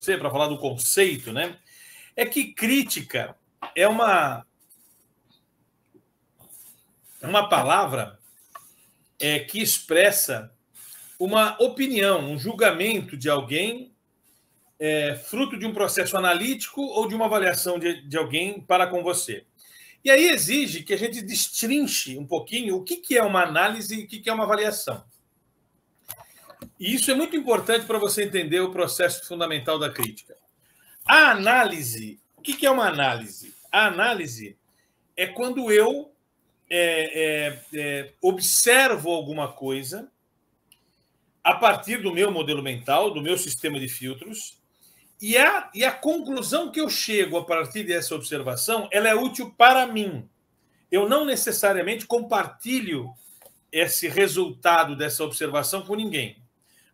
você para falar do conceito, né? É que crítica é uma uma palavra é, que expressa uma opinião, um julgamento de alguém, é, fruto de um processo analítico ou de uma avaliação de, de alguém para com você. E aí exige que a gente destrinche um pouquinho o que, que é uma análise e o que, que é uma avaliação. E isso é muito importante para você entender o processo fundamental da crítica. A análise, o que, é uma análise? A análise é quando eu é, é, é, observo alguma coisa a partir do meu modelo mental, do meu sistema de filtros, e a, e a conclusão que eu chego a partir dessa observação, ela é útil para mim. Eu não necessariamente compartilho esse resultado dessa observação com ninguém.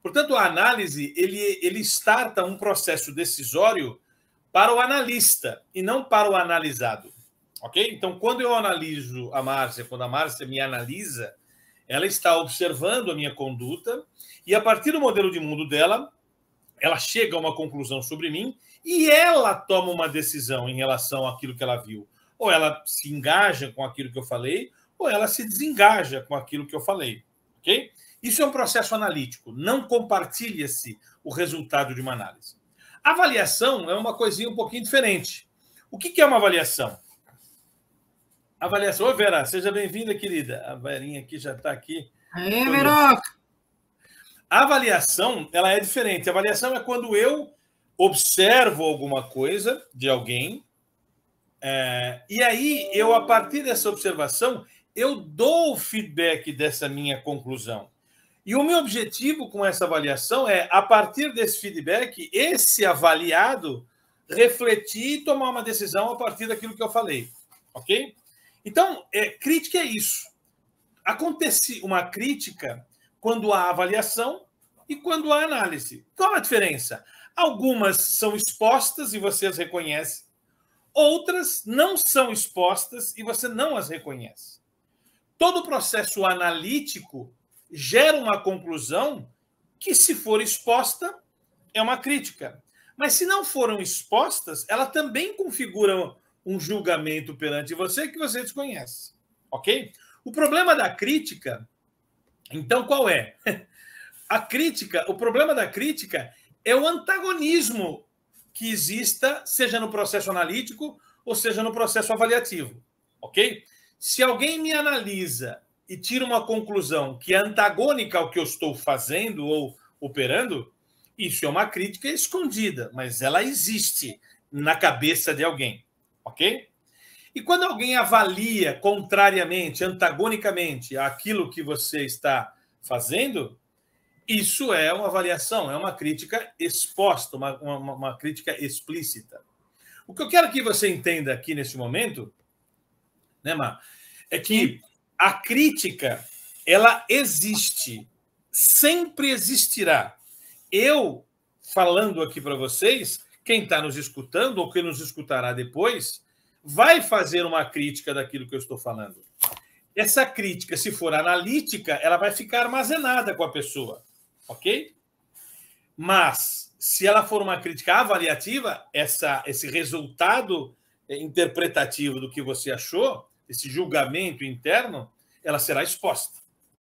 Portanto, a análise ele, ele starta um processo decisório para o analista e não para o analisado. Ok? Então, quando eu analiso a Márcia, quando a Márcia me analisa, ela está observando a minha conduta e, a partir do modelo de mundo dela, ela chega a uma conclusão sobre mim e ela toma uma decisão em relação àquilo que ela viu. Ou ela se engaja com aquilo que eu falei, ou ela se desengaja com aquilo que eu falei. Ok? Isso é um processo analítico. Não compartilha-se o resultado de uma análise. Avaliação é uma coisinha um pouquinho diferente. O que é uma avaliação? Avaliação. Oi, Vera, seja bem-vinda, querida. A Verinha aqui já está aqui. Aê, Veroca! A avaliação ela é diferente. A avaliação é quando eu observo alguma coisa de alguém é, e aí eu, a partir dessa observação, eu dou o feedback dessa minha conclusão. E o meu objetivo com essa avaliação é, a partir desse feedback, esse avaliado refletir e tomar uma decisão a partir daquilo que eu falei. Ok? Então, é, crítica é isso. Acontece uma crítica quando há avaliação e quando há análise. Qual a diferença? Algumas são expostas e você as reconhece, outras não são expostas e você não as reconhece. Todo processo analítico gera uma conclusão que, se for exposta, é uma crítica. Mas se não foram expostas, ela também configura um julgamento perante você que você desconhece. Ok? O problema da crítica, então, qual é? A crítica, o problema da crítica é o antagonismo que exista, seja no processo analítico ou seja no processo avaliativo. Ok? Se alguém me analisa e tira uma conclusão que é antagônica ao que eu estou fazendo ou operando, isso é uma crítica escondida, mas ela existe na cabeça de alguém, ok? E quando alguém avalia contrariamente, antagonicamente aquilo que você está fazendo, isso é uma avaliação, é uma crítica exposta, uma, uma, uma crítica explícita. O que eu quero que você entenda aqui nesse momento, né, Mar, é que a crítica ela existe, sempre existirá. Eu falando aqui para vocês, quem está nos escutando ou quem nos escutará depois, vai fazer uma crítica daquilo que eu estou falando. Essa crítica, se for analítica, ela vai ficar armazenada com a pessoa, ok? Mas se ela for uma crítica avaliativa, essa, esse resultado interpretativo do que você achou esse julgamento interno, ela será exposta.